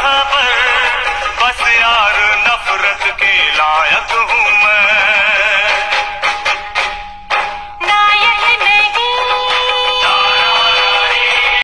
पर बस यार नफरत के लायक हूँ।